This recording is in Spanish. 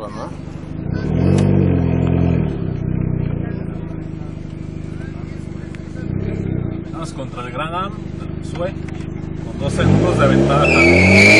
¿no? Vamos contra el Gran Am, Sue, con dos segundos de ventaja.